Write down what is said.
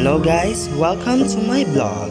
Hello guys, welcome to my blog.